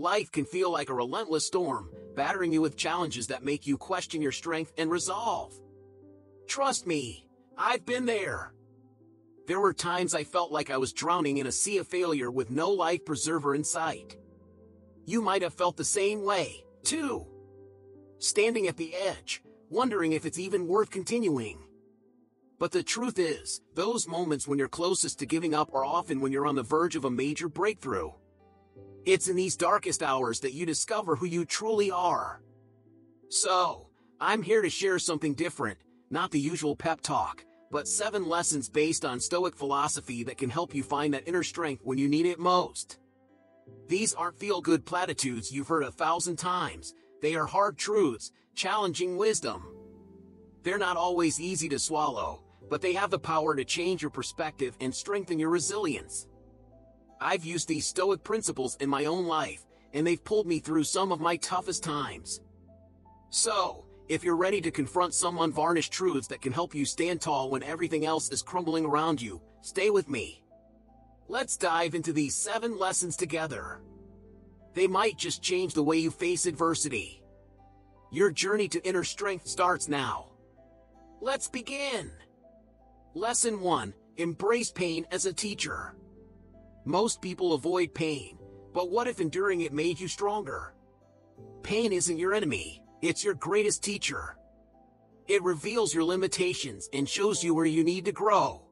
Life can feel like a relentless storm, battering you with challenges that make you question your strength and resolve. Trust me, I've been there. There were times I felt like I was drowning in a sea of failure with no life preserver in sight. You might have felt the same way, too. Standing at the edge, wondering if it's even worth continuing. But the truth is, those moments when you're closest to giving up are often when you're on the verge of a major breakthrough. It's in these darkest hours that you discover who you truly are. So, I'm here to share something different, not the usual pep talk, but seven lessons based on Stoic philosophy that can help you find that inner strength when you need it most. These aren't feel-good platitudes you've heard a thousand times, they are hard truths, challenging wisdom. They're not always easy to swallow, but they have the power to change your perspective and strengthen your resilience. I've used these stoic principles in my own life, and they've pulled me through some of my toughest times. So, if you're ready to confront some unvarnished truths that can help you stand tall when everything else is crumbling around you, stay with me. Let's dive into these seven lessons together. They might just change the way you face adversity. Your journey to inner strength starts now. Let's begin. Lesson 1. Embrace pain as a teacher. Most people avoid pain, but what if enduring it made you stronger? Pain isn't your enemy, it's your greatest teacher. It reveals your limitations and shows you where you need to grow.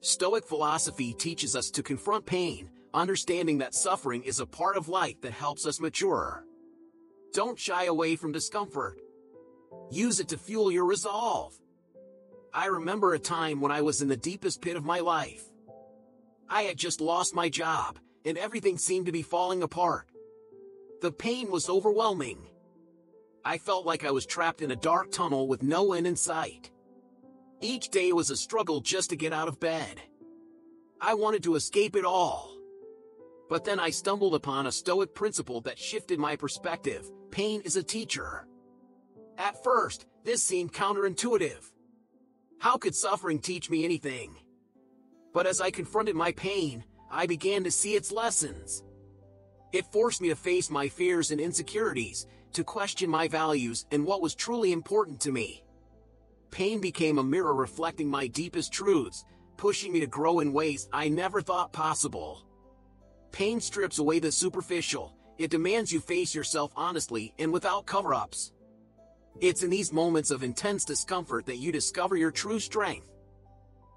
Stoic philosophy teaches us to confront pain, understanding that suffering is a part of life that helps us mature. Don't shy away from discomfort. Use it to fuel your resolve. I remember a time when I was in the deepest pit of my life. I had just lost my job, and everything seemed to be falling apart. The pain was overwhelming. I felt like I was trapped in a dark tunnel with no end in sight. Each day was a struggle just to get out of bed. I wanted to escape it all. But then I stumbled upon a stoic principle that shifted my perspective. Pain is a teacher. At first, this seemed counterintuitive. How could suffering teach me anything? But as I confronted my pain, I began to see its lessons. It forced me to face my fears and insecurities, to question my values and what was truly important to me. Pain became a mirror reflecting my deepest truths, pushing me to grow in ways I never thought possible. Pain strips away the superficial, it demands you face yourself honestly and without cover-ups. It's in these moments of intense discomfort that you discover your true strength.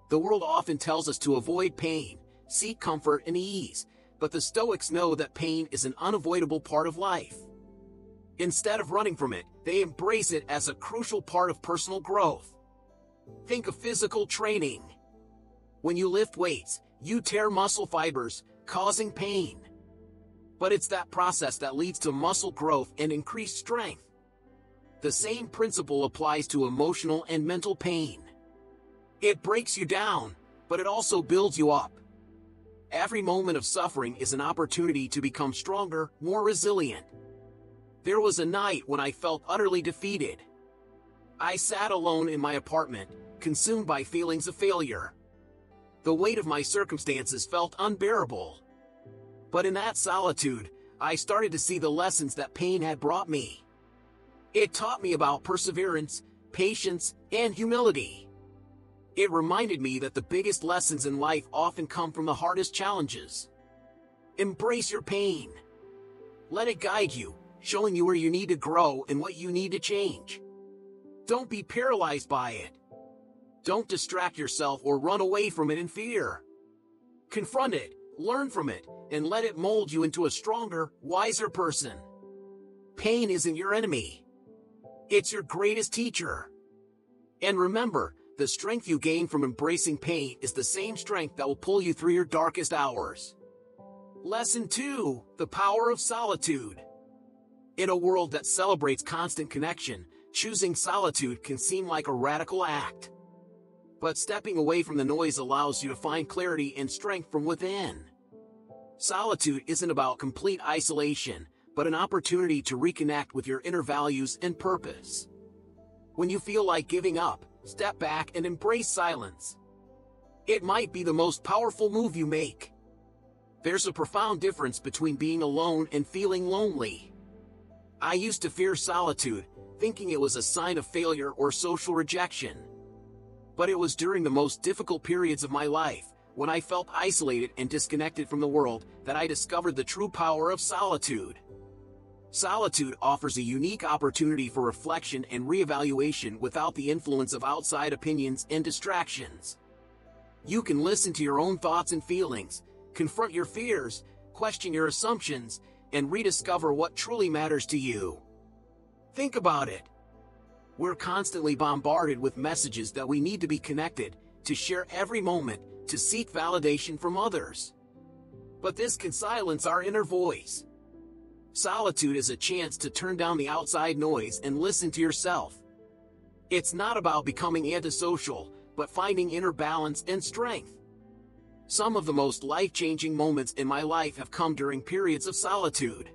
The world often tells us to avoid pain, seek comfort and ease, but the Stoics know that pain is an unavoidable part of life. Instead of running from it, they embrace it as a crucial part of personal growth. Think of physical training. When you lift weights, you tear muscle fibers, causing pain. But it's that process that leads to muscle growth and increased strength. The same principle applies to emotional and mental pain. It breaks you down, but it also builds you up. Every moment of suffering is an opportunity to become stronger, more resilient. There was a night when I felt utterly defeated. I sat alone in my apartment, consumed by feelings of failure. The weight of my circumstances felt unbearable. But in that solitude, I started to see the lessons that pain had brought me. It taught me about perseverance, patience, and humility. It reminded me that the biggest lessons in life often come from the hardest challenges. Embrace your pain. Let it guide you, showing you where you need to grow and what you need to change. Don't be paralyzed by it. Don't distract yourself or run away from it in fear. Confront it, learn from it, and let it mold you into a stronger, wiser person. Pain isn't your enemy. It's your greatest teacher. And remember, the strength you gain from embracing pain is the same strength that will pull you through your darkest hours. Lesson 2. The Power of Solitude In a world that celebrates constant connection, choosing solitude can seem like a radical act. But stepping away from the noise allows you to find clarity and strength from within. Solitude isn't about complete isolation, but an opportunity to reconnect with your inner values and purpose. When you feel like giving up, step back and embrace silence. It might be the most powerful move you make. There's a profound difference between being alone and feeling lonely. I used to fear solitude, thinking it was a sign of failure or social rejection. But it was during the most difficult periods of my life, when I felt isolated and disconnected from the world, that I discovered the true power of solitude. Solitude offers a unique opportunity for reflection and reevaluation without the influence of outside opinions and distractions. You can listen to your own thoughts and feelings, confront your fears, question your assumptions, and rediscover what truly matters to you. Think about it. We're constantly bombarded with messages that we need to be connected, to share every moment, to seek validation from others. But this can silence our inner voice. Solitude is a chance to turn down the outside noise and listen to yourself. It's not about becoming antisocial, but finding inner balance and strength. Some of the most life-changing moments in my life have come during periods of solitude.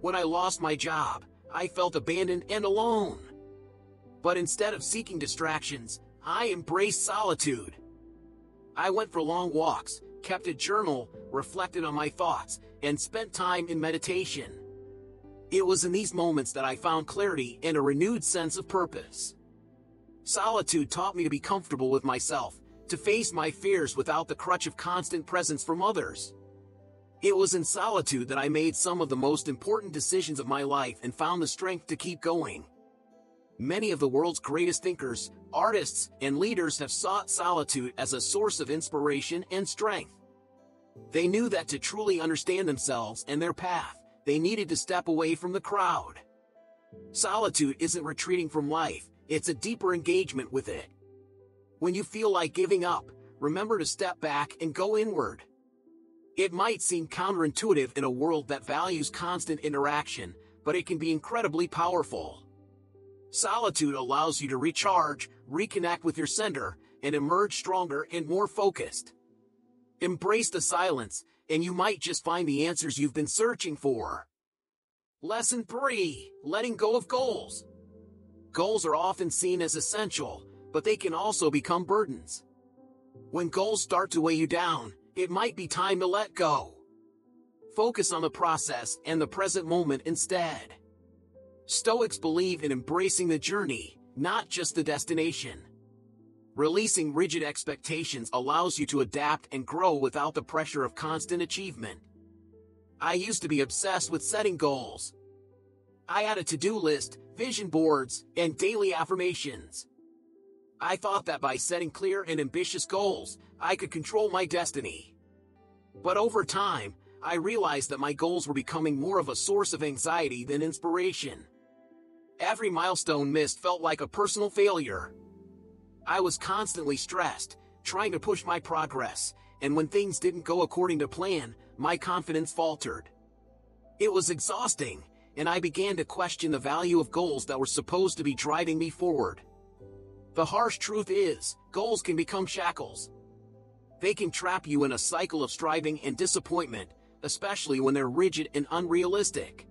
When I lost my job, I felt abandoned and alone. But instead of seeking distractions, I embraced solitude. I went for long walks, kept a journal, reflected on my thoughts, and spent time in meditation. It was in these moments that I found clarity and a renewed sense of purpose. Solitude taught me to be comfortable with myself, to face my fears without the crutch of constant presence from others. It was in solitude that I made some of the most important decisions of my life and found the strength to keep going. Many of the world's greatest thinkers, artists, and leaders have sought solitude as a source of inspiration and strength. They knew that to truly understand themselves and their path, they needed to step away from the crowd. Solitude isn't retreating from life, it's a deeper engagement with it. When you feel like giving up, remember to step back and go inward. It might seem counterintuitive in a world that values constant interaction, but it can be incredibly powerful. Solitude allows you to recharge, reconnect with your sender, and emerge stronger and more focused. Embrace the silence, and you might just find the answers you've been searching for. Lesson 3. Letting go of goals. Goals are often seen as essential, but they can also become burdens. When goals start to weigh you down, it might be time to let go. Focus on the process and the present moment instead. Stoics believe in embracing the journey, not just the destination. Releasing rigid expectations allows you to adapt and grow without the pressure of constant achievement. I used to be obsessed with setting goals. I had a to-do list, vision boards, and daily affirmations. I thought that by setting clear and ambitious goals, I could control my destiny. But over time, I realized that my goals were becoming more of a source of anxiety than inspiration. Every milestone missed felt like a personal failure. I was constantly stressed, trying to push my progress, and when things didn't go according to plan, my confidence faltered. It was exhausting, and I began to question the value of goals that were supposed to be driving me forward. The harsh truth is, goals can become shackles. They can trap you in a cycle of striving and disappointment, especially when they're rigid and unrealistic.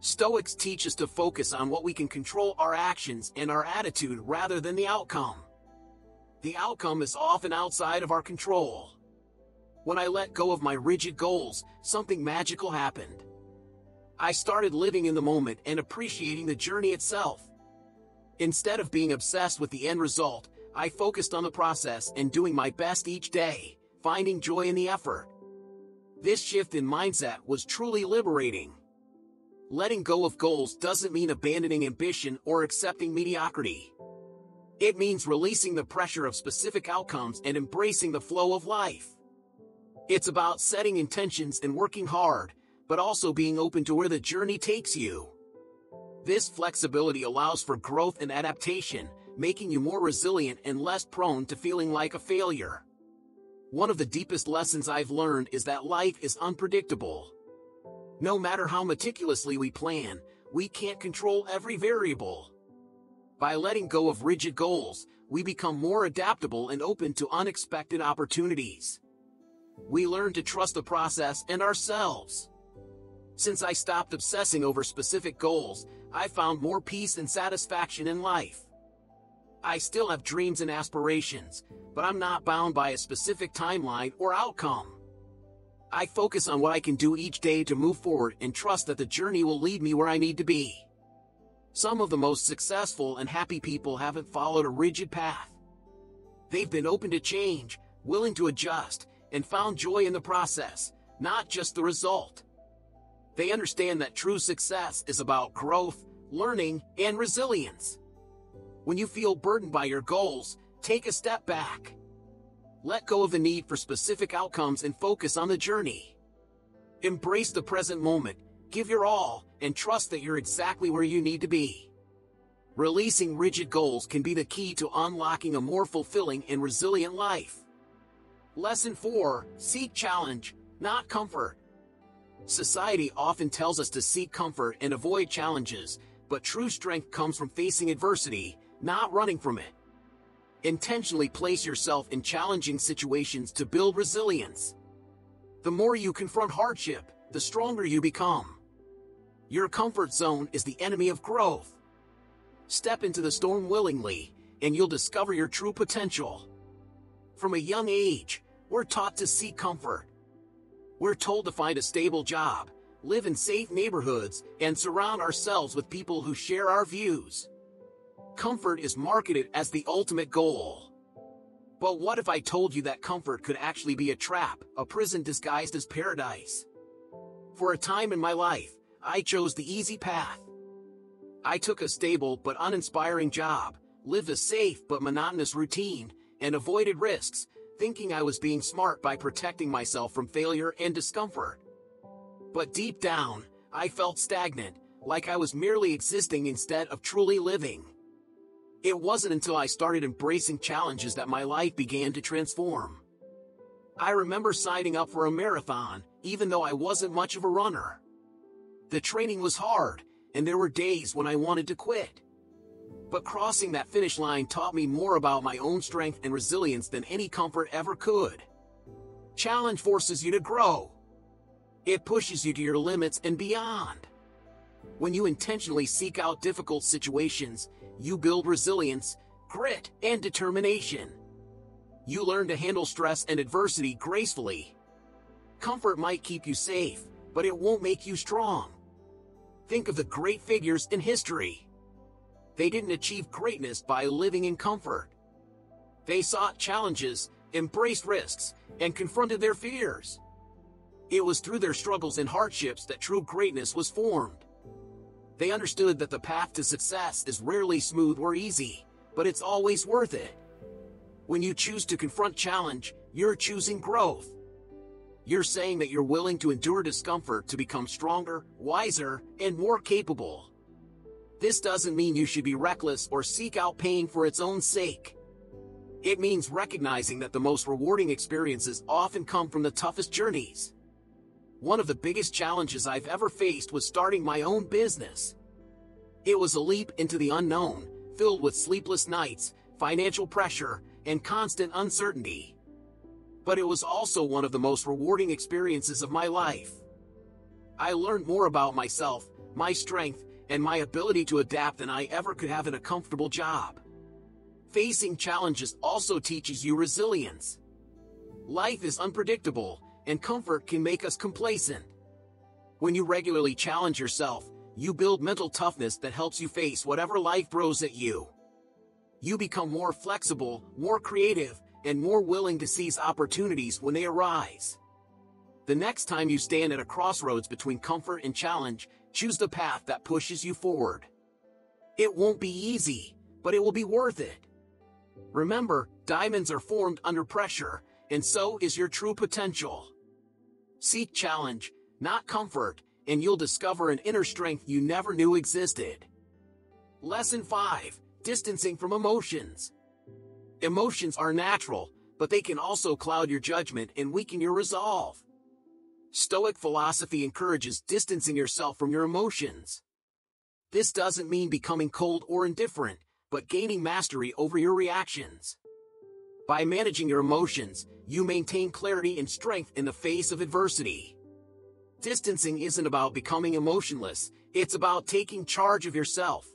Stoics teach us to focus on what we can control our actions and our attitude rather than the outcome. The outcome is often outside of our control. When I let go of my rigid goals, something magical happened. I started living in the moment and appreciating the journey itself. Instead of being obsessed with the end result, I focused on the process and doing my best each day, finding joy in the effort. This shift in mindset was truly liberating. Letting go of goals doesn't mean abandoning ambition or accepting mediocrity. It means releasing the pressure of specific outcomes and embracing the flow of life. It's about setting intentions and working hard, but also being open to where the journey takes you. This flexibility allows for growth and adaptation, making you more resilient and less prone to feeling like a failure. One of the deepest lessons I've learned is that life is unpredictable. No matter how meticulously we plan, we can't control every variable. By letting go of rigid goals, we become more adaptable and open to unexpected opportunities. We learn to trust the process and ourselves. Since I stopped obsessing over specific goals, I found more peace and satisfaction in life. I still have dreams and aspirations, but I'm not bound by a specific timeline or outcome. I focus on what I can do each day to move forward and trust that the journey will lead me where I need to be. Some of the most successful and happy people haven't followed a rigid path. They've been open to change, willing to adjust, and found joy in the process, not just the result. They understand that true success is about growth, learning, and resilience. When you feel burdened by your goals, take a step back. Let go of the need for specific outcomes and focus on the journey. Embrace the present moment, give your all, and trust that you're exactly where you need to be. Releasing rigid goals can be the key to unlocking a more fulfilling and resilient life. Lesson 4 Seek challenge, not comfort. Society often tells us to seek comfort and avoid challenges, but true strength comes from facing adversity, not running from it. Intentionally place yourself in challenging situations to build resilience. The more you confront hardship, the stronger you become. Your comfort zone is the enemy of growth. Step into the storm willingly, and you'll discover your true potential. From a young age, we're taught to seek comfort. We're told to find a stable job, live in safe neighborhoods, and surround ourselves with people who share our views. Comfort is marketed as the ultimate goal. But what if I told you that comfort could actually be a trap, a prison disguised as paradise? For a time in my life, I chose the easy path. I took a stable but uninspiring job, lived a safe but monotonous routine, and avoided risks, thinking I was being smart by protecting myself from failure and discomfort. But deep down, I felt stagnant, like I was merely existing instead of truly living. It wasn't until I started embracing challenges that my life began to transform. I remember signing up for a marathon, even though I wasn't much of a runner. The training was hard, and there were days when I wanted to quit. But crossing that finish line taught me more about my own strength and resilience than any comfort ever could. Challenge forces you to grow. It pushes you to your limits and beyond. When you intentionally seek out difficult situations, you build resilience, grit, and determination. You learn to handle stress and adversity gracefully. Comfort might keep you safe, but it won't make you strong. Think of the great figures in history. They didn't achieve greatness by living in comfort. They sought challenges, embraced risks, and confronted their fears. It was through their struggles and hardships that true greatness was formed. They understood that the path to success is rarely smooth or easy, but it's always worth it. When you choose to confront challenge, you're choosing growth. You're saying that you're willing to endure discomfort to become stronger, wiser, and more capable. This doesn't mean you should be reckless or seek out pain for its own sake. It means recognizing that the most rewarding experiences often come from the toughest journeys. One of the biggest challenges I've ever faced was starting my own business. It was a leap into the unknown, filled with sleepless nights, financial pressure, and constant uncertainty. But it was also one of the most rewarding experiences of my life. I learned more about myself, my strength, and my ability to adapt than I ever could have in a comfortable job. Facing challenges also teaches you resilience. Life is unpredictable, and comfort can make us complacent. When you regularly challenge yourself, you build mental toughness that helps you face whatever life throws at you. You become more flexible, more creative, and more willing to seize opportunities when they arise. The next time you stand at a crossroads between comfort and challenge, choose the path that pushes you forward. It won't be easy, but it will be worth it. Remember, diamonds are formed under pressure, and so is your true potential. Seek challenge, not comfort, and you'll discover an inner strength you never knew existed. Lesson 5 Distancing from Emotions. Emotions are natural, but they can also cloud your judgment and weaken your resolve. Stoic philosophy encourages distancing yourself from your emotions. This doesn't mean becoming cold or indifferent, but gaining mastery over your reactions. By managing your emotions, you maintain clarity and strength in the face of adversity. Distancing isn't about becoming emotionless, it's about taking charge of yourself.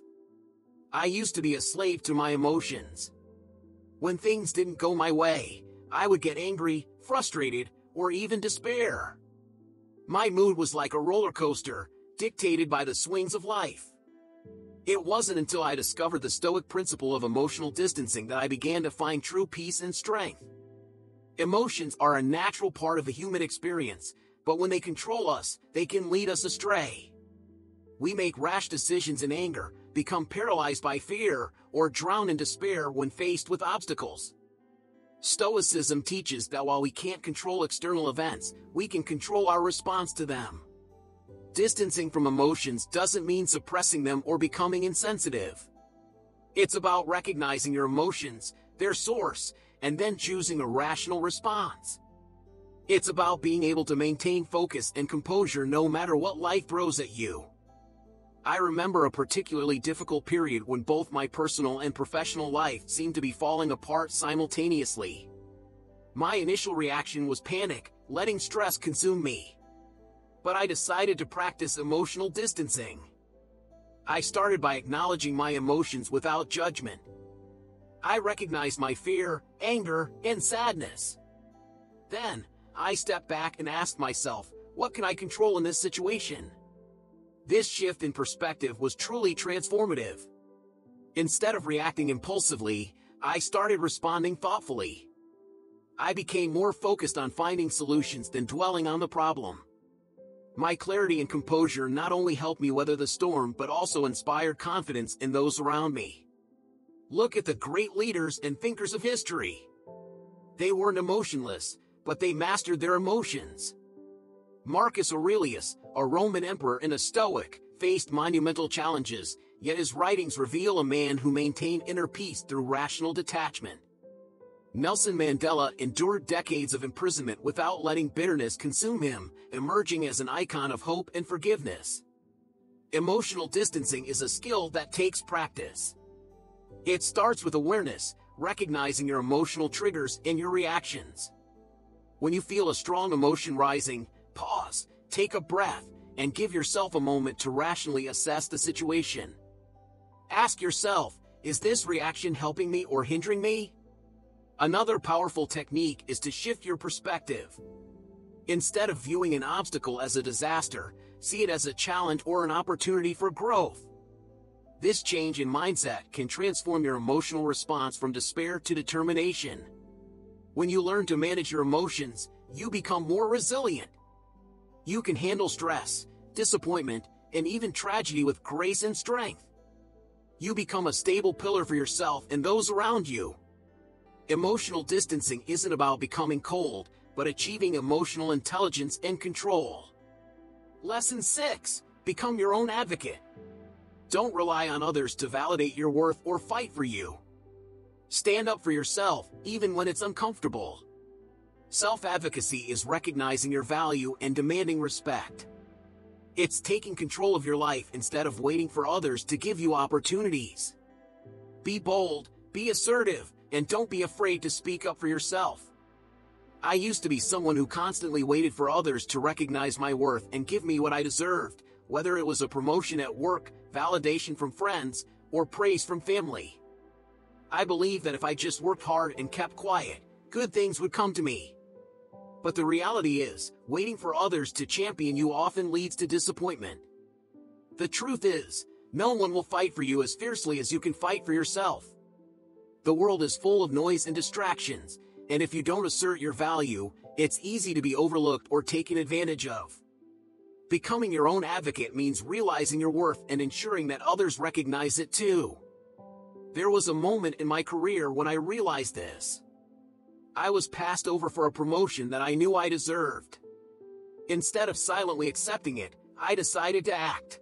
I used to be a slave to my emotions. When things didn't go my way, I would get angry, frustrated, or even despair. My mood was like a roller coaster, dictated by the swings of life. It wasn't until I discovered the Stoic principle of emotional distancing that I began to find true peace and strength. Emotions are a natural part of the human experience, but when they control us, they can lead us astray. We make rash decisions in anger, become paralyzed by fear, or drown in despair when faced with obstacles. Stoicism teaches that while we can't control external events, we can control our response to them. Distancing from emotions doesn't mean suppressing them or becoming insensitive. It's about recognizing your emotions, their source, and then choosing a rational response. It's about being able to maintain focus and composure no matter what life throws at you. I remember a particularly difficult period when both my personal and professional life seemed to be falling apart simultaneously. My initial reaction was panic, letting stress consume me. But I decided to practice emotional distancing. I started by acknowledging my emotions without judgment. I recognized my fear, anger, and sadness. Then, I stepped back and asked myself, what can I control in this situation? This shift in perspective was truly transformative. Instead of reacting impulsively, I started responding thoughtfully. I became more focused on finding solutions than dwelling on the problem. My clarity and composure not only helped me weather the storm but also inspired confidence in those around me. Look at the great leaders and thinkers of history. They weren't emotionless, but they mastered their emotions. Marcus Aurelius, a Roman emperor and a Stoic, faced monumental challenges, yet his writings reveal a man who maintained inner peace through rational detachment. Nelson Mandela endured decades of imprisonment without letting bitterness consume him, emerging as an icon of hope and forgiveness. Emotional distancing is a skill that takes practice. It starts with awareness, recognizing your emotional triggers and your reactions. When you feel a strong emotion rising, Pause, take a breath, and give yourself a moment to rationally assess the situation. Ask yourself, is this reaction helping me or hindering me? Another powerful technique is to shift your perspective. Instead of viewing an obstacle as a disaster, see it as a challenge or an opportunity for growth. This change in mindset can transform your emotional response from despair to determination. When you learn to manage your emotions, you become more resilient, you can handle stress, disappointment, and even tragedy with grace and strength. You become a stable pillar for yourself and those around you. Emotional distancing isn't about becoming cold, but achieving emotional intelligence and control. Lesson 6. Become your own advocate. Don't rely on others to validate your worth or fight for you. Stand up for yourself, even when it's uncomfortable. Self-advocacy is recognizing your value and demanding respect. It's taking control of your life instead of waiting for others to give you opportunities. Be bold, be assertive, and don't be afraid to speak up for yourself. I used to be someone who constantly waited for others to recognize my worth and give me what I deserved, whether it was a promotion at work, validation from friends, or praise from family. I believed that if I just worked hard and kept quiet, good things would come to me. But the reality is, waiting for others to champion you often leads to disappointment. The truth is, no one will fight for you as fiercely as you can fight for yourself. The world is full of noise and distractions, and if you don't assert your value, it's easy to be overlooked or taken advantage of. Becoming your own advocate means realizing your worth and ensuring that others recognize it too. There was a moment in my career when I realized this. I was passed over for a promotion that I knew I deserved. Instead of silently accepting it, I decided to act.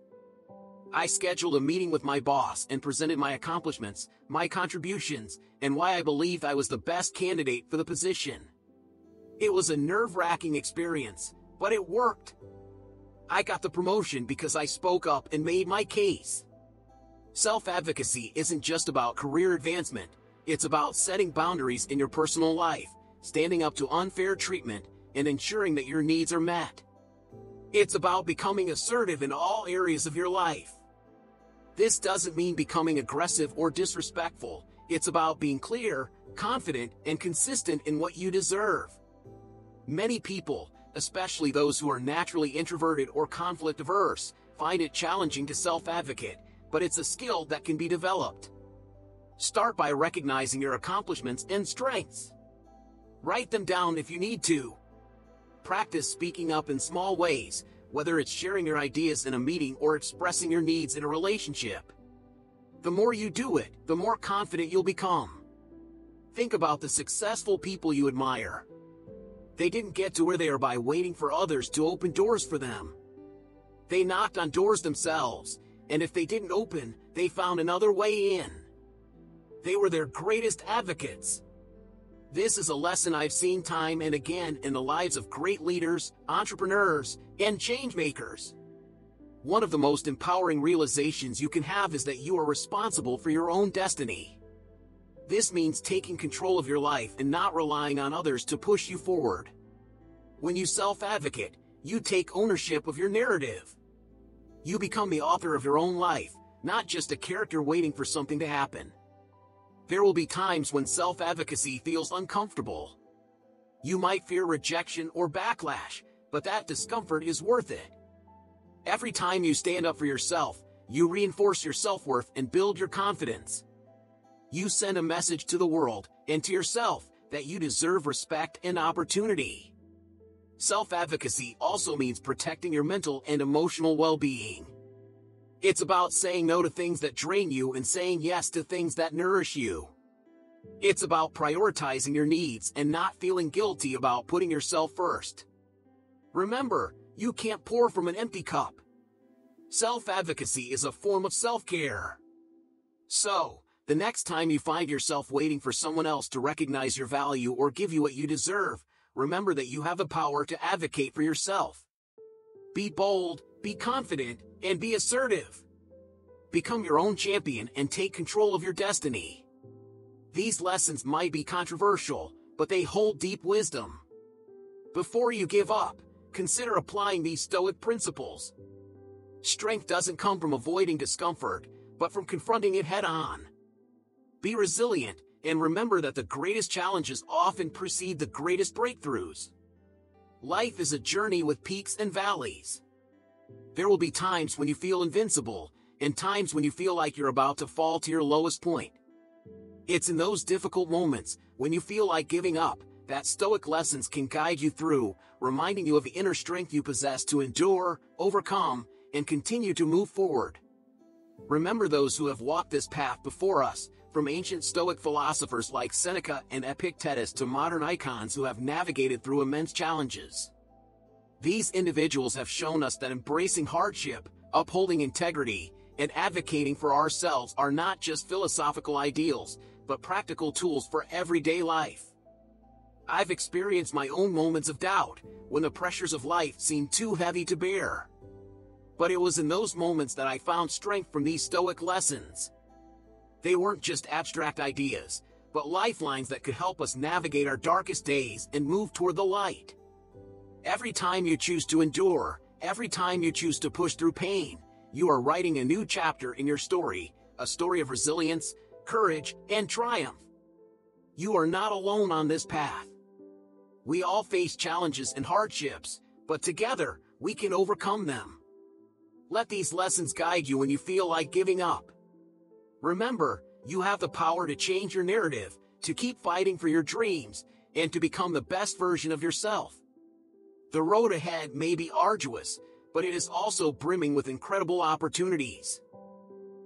I scheduled a meeting with my boss and presented my accomplishments, my contributions, and why I believed I was the best candidate for the position. It was a nerve-wracking experience, but it worked. I got the promotion because I spoke up and made my case. Self-advocacy isn't just about career advancement, it's about setting boundaries in your personal life, standing up to unfair treatment, and ensuring that your needs are met. It's about becoming assertive in all areas of your life. This doesn't mean becoming aggressive or disrespectful, it's about being clear, confident, and consistent in what you deserve. Many people, especially those who are naturally introverted or conflict averse, find it challenging to self-advocate, but it's a skill that can be developed. Start by recognizing your accomplishments and strengths. Write them down if you need to. Practice speaking up in small ways, whether it's sharing your ideas in a meeting or expressing your needs in a relationship. The more you do it, the more confident you'll become. Think about the successful people you admire. They didn't get to where they are by waiting for others to open doors for them. They knocked on doors themselves, and if they didn't open, they found another way in. They were their greatest advocates. This is a lesson I've seen time and again in the lives of great leaders, entrepreneurs, and changemakers. One of the most empowering realizations you can have is that you are responsible for your own destiny. This means taking control of your life and not relying on others to push you forward. When you self-advocate, you take ownership of your narrative. You become the author of your own life, not just a character waiting for something to happen. There will be times when self-advocacy feels uncomfortable. You might fear rejection or backlash, but that discomfort is worth it. Every time you stand up for yourself, you reinforce your self-worth and build your confidence. You send a message to the world and to yourself that you deserve respect and opportunity. Self-advocacy also means protecting your mental and emotional well-being. It's about saying no to things that drain you and saying yes to things that nourish you. It's about prioritizing your needs and not feeling guilty about putting yourself first. Remember, you can't pour from an empty cup. Self-advocacy is a form of self-care. So, the next time you find yourself waiting for someone else to recognize your value or give you what you deserve, remember that you have the power to advocate for yourself. Be bold, be confident, and be assertive. Become your own champion and take control of your destiny. These lessons might be controversial, but they hold deep wisdom. Before you give up, consider applying these Stoic principles. Strength doesn't come from avoiding discomfort, but from confronting it head on. Be resilient, and remember that the greatest challenges often precede the greatest breakthroughs. Life is a journey with peaks and valleys. There will be times when you feel invincible, and times when you feel like you're about to fall to your lowest point. It's in those difficult moments, when you feel like giving up, that Stoic lessons can guide you through, reminding you of the inner strength you possess to endure, overcome, and continue to move forward. Remember those who have walked this path before us, from ancient Stoic philosophers like Seneca and Epictetus to modern icons who have navigated through immense challenges. These individuals have shown us that embracing hardship, upholding integrity, and advocating for ourselves are not just philosophical ideals, but practical tools for everyday life. I've experienced my own moments of doubt, when the pressures of life seemed too heavy to bear. But it was in those moments that I found strength from these Stoic lessons. They weren't just abstract ideas, but lifelines that could help us navigate our darkest days and move toward the light. Every time you choose to endure, every time you choose to push through pain, you are writing a new chapter in your story, a story of resilience, courage, and triumph. You are not alone on this path. We all face challenges and hardships, but together, we can overcome them. Let these lessons guide you when you feel like giving up. Remember, you have the power to change your narrative, to keep fighting for your dreams, and to become the best version of yourself. The road ahead may be arduous, but it is also brimming with incredible opportunities.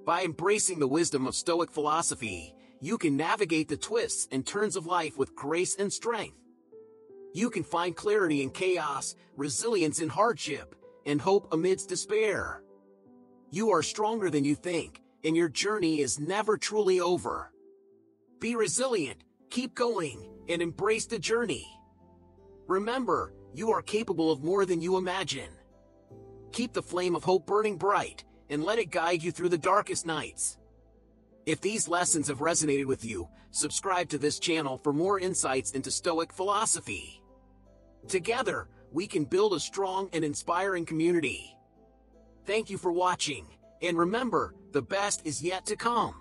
By embracing the wisdom of Stoic philosophy, you can navigate the twists and turns of life with grace and strength. You can find clarity in chaos, resilience in hardship, and hope amidst despair. You are stronger than you think, and your journey is never truly over. Be resilient, keep going, and embrace the journey. Remember, you are capable of more than you imagine. Keep the flame of hope burning bright, and let it guide you through the darkest nights. If these lessons have resonated with you, subscribe to this channel for more insights into Stoic philosophy. Together, we can build a strong and inspiring community. Thank you for watching. And remember, the best is yet to come.